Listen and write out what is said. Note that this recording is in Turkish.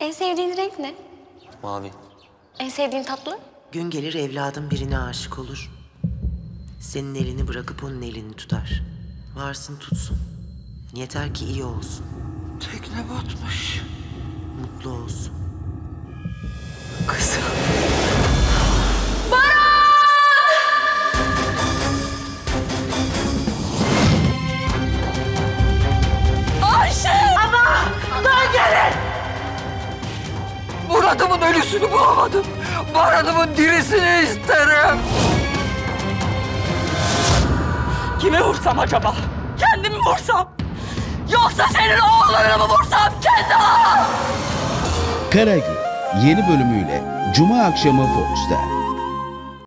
En sevdiğin renk ne? Mavi. En sevdiğin tatlı? Gün gelir evladım birine aşık olur. Senin elini bırakıp onun elini tutar. Varsın tutsun. Yeter ki iyi olsun. Tekne batmış. Murad'ımın ölüsünü bulamadım. Baran'ımın dirisini isterim. Kimi vursam acaba? Kendimi mi vursam? Yoksa senin oğlunu mu vursam kendi? Karagül yeni bölümüyle Cuma akşamı Fox'ta.